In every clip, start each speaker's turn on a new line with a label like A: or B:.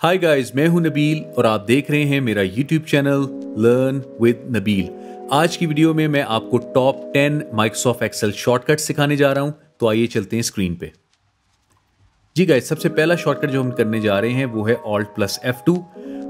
A: Hi guys मैं हूँ नबील और आप देख रहे हैं मेरा YouTube channel learn with Nabeel. आज की वीडियो में मैं आपको टॉप 10 माइक्रोसॉफ्ट एक्सेल शॉर्टकट सिखाने जा रहा हूँ तो आइए चलते हैं स्क्रीन पे। जी गाइस सबसे पहला शॉर्टकट जो हम करने जा रहे हैं वो है ऑल्ट प्लस एफ़ टू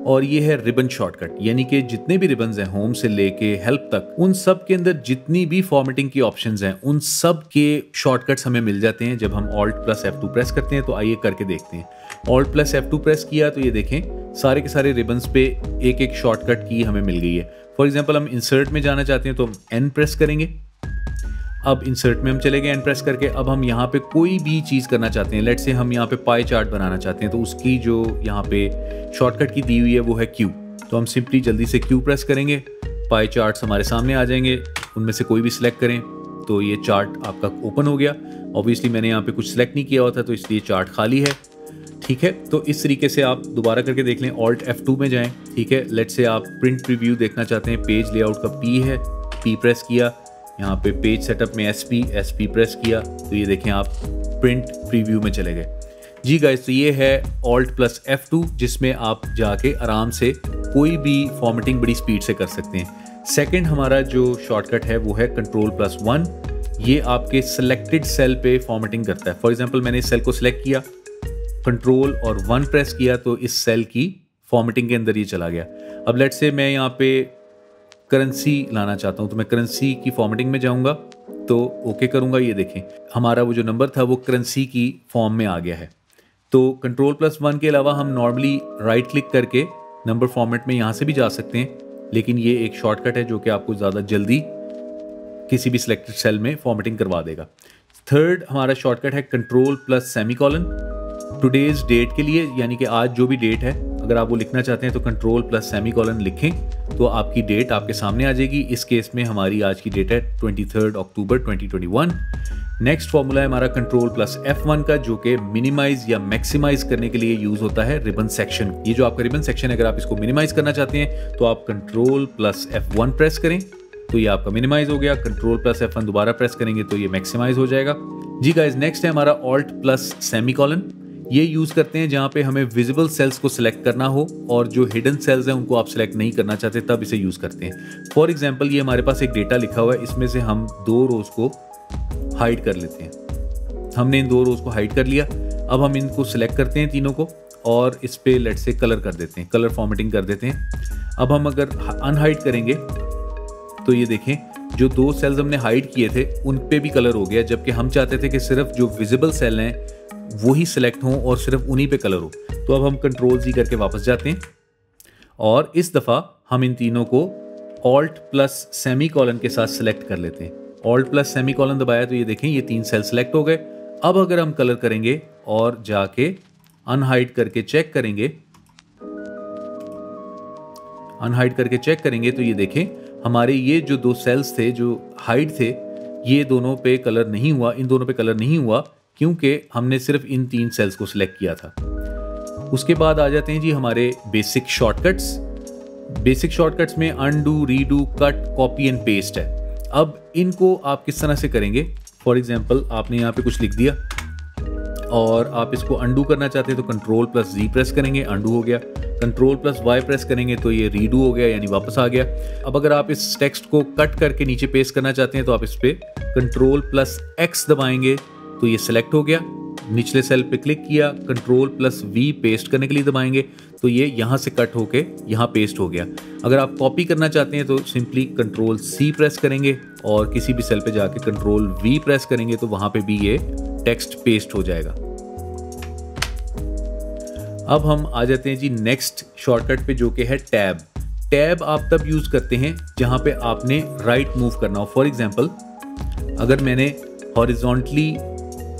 A: और ये है रिबन शॉर्टकट यानी कि जितने भी रिबन हैं होम से लेके हेल्प तक, उन सब के अंदर जितनी भी फॉर्मेटिंग की ऑप्शन हैं, उन सब के शॉर्टकट्स हमें मिल जाते हैं जब हम Alt plus F two press करते हैं तो आइए करके देखते हैं। Alt plus F two press किया तो ये देखें, सारे के सारे रिबन्स पे एक एक शॉर्टकट की हमें मिल गई है। फॉर एग्ज़ाम्पल हम इंसर्ट में जाना चाहते हैं तो हम एन प्रेस करेंगे। अब इंसर्ट में हम चले गए एंड प्रेस करके, अब हम यहाँ पे कोई भी चीज़ करना चाहते हैं लेट से हम यहाँ पे पाई चार्ट बनाना चाहते हैं तो उसकी जो यहाँ पे शॉर्टकट की दी हुई है वो है क्यू तो हम सिंपली जल्दी से क्यू प्रेस करेंगे पाई चार्ट्स हमारे सामने आ जाएँगे, उनमें से कोई भी सिलेक्ट करें तो ये चार्ट आपका ओपन हो गया। ऑब्वियसली मैंने यहाँ पे कुछ सिलेक्ट नहीं किया हुआ था तो इसलिए चार्ट खाली है। ठीक है? तो इस तरीके से आप दोबारा करके देख लें ऑल्ट एफ़ टू में जाएँ, ठीक है? लेट से आप प्रिंट रिव्यू देखना चाहते हैं पेज लेआउट का पी है पी प्रेस किया, यहाँ पे पेज सेटअप में S P S P press किया तो ये देखें आप प्रिंट प्रीव्यू में चले गए। जी गाइस तो ये है ऑल्ट प्लस एफ़ टू जिसमें आप जाके आराम से कोई भी फॉर्मेटिंग बड़ी स्पीड से कर सकते हैं। सेकंड हमारा जो शॉर्टकट है, वो है कंट्रोल प्लस वन ये आपके सेलेक्टेड सेल पे फॉर्मेटिंग करता है। फॉर एग्जांपल मैंने इस सेल को सिलेक्ट किया कंट्रोल और वन प्रेस किया तो इस सेल की फॉर्मेटिंग के अंदर ये चला गया। अब लेट से मैं यहाँ पे करेंसी लाना चाहता हूँ तो मैं करेंसी की फॉर्मेटिंग में जाऊँगा तो ओके करूँगा, ये देखें। हमारा वो जो नंबर था, वो करेंसी की फॉर्म में आ गया है। तो कंट्रोल प्लस वन के अलावा हम नॉर्मली राइट क्लिक करके नंबर फॉर्मेट में यहाँ से भी जा सकते हैं, लेकिन ये एक शॉर्टकट है जो कि आपको ज़्यादा जल्दी किसी भी सिलेक्टेड सेल में फॉर्मेटिंग करवा देगा। थर्ड हमारा शॉर्टकट है control plus semicolon today's date के लिए, यानी कि आज जो भी डेट है, अगर आप वो लिखना चाहते हैं तो कंट्रोल प्लस सेमी कॉलन लिखें तो आपकी डेट आपके सामने आ जाएगी। इस केस में हमारी आज की डेट है twenty third October 2021 next formula है हमारा कंट्रोल प्लस F1 का, जो कि मिनिमाइज या मैक्सिमाइज करने के लिए यूज़ होता है रिबन सेक्शन ये जो आपका रिबन सेक्शन है, अगर आप इसको मिनिमाइज करना चाहते हैं तो आप कंट्रोल प्लस F1 प्रेस करें तो ये आपका मिनिमाइज हो गया। कंट्रोल प्लस F1 दोबारा प्रेस करेंगे तो ये मैक्सिमाइज हो जाएगा। जी गाइज़ नेक्स्ट है हमारा ऑल्ट प्लस सेमी कॉलन ये यूज़ करते हैं जहाँ पे हमें विजिबल सेल्स को सिलेक्ट करना हो और जो हिडन सेल्स हैं उनको आप सिलेक्ट नहीं करना चाहते, तब इसे यूज़ करते हैं। फॉर एग्ज़ाम्पल ये हमारे पास एक डेटा लिखा हुआ है, इसमें से हम दो रोज़ को हाइड कर लेते हैं। हमने इन दो रोज़ को हाइड कर लिया, अब हम इनको सिलेक्ट करते हैं तीनों को और इस पर लेट से कलर कर देते हैं कलर फॉर्मेटिंग कर देते हैं। अब हम अगर अनहाइड करेंगे तो ये देखें, जो दो सेल्स हमने हाइड किए थे, उन पे भी कलर हो गया, जबकि हम चाहते थे कि सिर्फ़ जो विजिबल सेल हैं वही सिलेक्ट हों और सिर्फ़ उन्हीं पे कलर हो। तो अब हम कंट्रोल जी करके वापस जाते हैं। और इस दफ़ा हम इन तीनों को ऑल्ट प्लस सेमी कॉलन के साथ सिलेक्ट कर लेते हैं। ऑल्ट प्लस सेमी कॉलन दबाया तो ये देखें, ये तीन सेल सेलेक्ट हो गए। अब अगर हम कलर करेंगे और जाके अनहाइड करके चेक करेंगे अनहाइड करके चेक करेंगे तो ये देखें, हमारे ये जो दो सेल्स थे, जो हाइड थे, ये दोनों पे कलर नहीं हुआ, इन दोनों पे कलर नहीं हुआ क्योंकि हमने सिर्फ़ इन तीन सेल्स को सिलेक्ट किया था। उसके बाद आ जाते हैं जी हमारे बेसिक शॉर्टकट्स बेसिक शॉर्टकट्स में undo redo cut copy and paste है। अब इनको आप किस तरह से करेंगे? फॉर एग्ज़ाम्पल आपने यहाँ पे कुछ लिख दिया और आप इसको अंडू करना चाहते हैं तो कंट्रोल प्लस जी प्रेस करेंगे अंडू हो गया। कंट्रोल प्लस वाई प्रेस करेंगे तो ये रीडू हो गया, यानी वापस आ गया। अब अगर आप इस टेक्स्ट को कट करके नीचे पेस्ट करना चाहते हैं तो आप इस पर कंट्रोल प्लस एक्स दबाएँगे। तो ये सिलेक्ट हो गया। निचले सेल पे क्लिक किया कंट्रोल प्लस वी पेस्ट करने के लिए दबाएँगे तो ये यहाँ से कट होके यहाँ पेस्ट हो गया। अगर आप कॉपी करना चाहते हैं तो सिंपली कंट्रोल सी प्रेस करेंगे और किसी भी सेल पे जाके कंट्रोल वी प्रेस करेंगे तो वहाँ पे भी ये टेक्स्ट पेस्ट हो जाएगा। अब हम आ जाते हैं जी नेक्स्ट शॉर्टकट पे जो कि है टैब टैब आप तब यूज़ करते हैं जहाँ पे आपने राइट मूव करना हो। फॉर एग्ज़ाम्पल अगर मैंने हॉरिजॉन्टली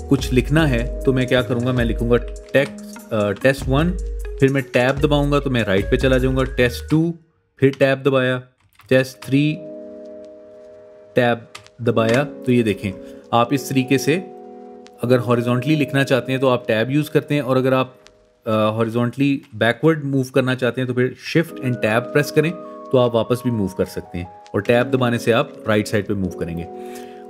A: कुछ लिखना है तो मैं क्या करूँगा? मैं लिखूँगा टेक्स टेस्ट वन फिर मैं टैब दबाऊँगा तो मैं राइट पे चला जाऊँगा टेस्ट टू फिर टैब दबाया टेस्ट थ्री टैब दबाया। तो ये देखें, आप इस तरीके से अगर हॉरिजॉन्टली लिखना चाहते हैं तो आप टैब यूज़ करते हैं, और अगर आप हॉरिजॉन्टली बैकवर्ड मूव करना चाहते हैं तो फिर शिफ्ट एंड टैब प्रेस करें तो आप वापस भी मूव कर सकते हैं। और टैब दबाने से आप राइट साइड पे मूव करेंगे।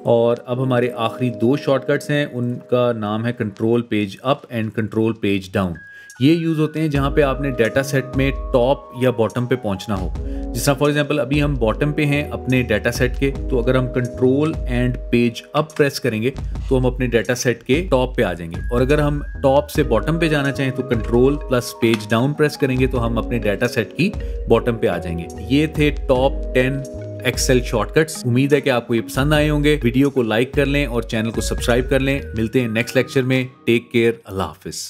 A: और अब हमारे आखिरी दो शॉर्टकट्स हैं, उनका नाम है control page up and control page down ये यूज़ होते हैं जहाँ पे आपने डाटा सेट में टॉप या बॉटम पे पहुँचना हो। जिस तरह फॉर एग्जांपल अभी हम बॉटम पे हैं अपने डाटा सेट के तो अगर हम control and page up press करेंगे तो हम अपने डाटा सेट के टॉप पे आ जाएँगे। और अगर हम टॉप से बॉटम पे जाना चाहें तो control plus page down press करेंगे तो हम अपने डाटा सेट की बॉटम पे आ जाएँगे। ये थे टॉप टेन एक्सेल शॉर्टकट्स उम्मीद है कि आपको ये पसंद आए होंगे। वीडियो को लाइक कर लें और चैनल को सब्सक्राइब कर लें। मिलते हैं नेक्स्ट लेक्चर में। टेक केयर अल्लाह हाफिज।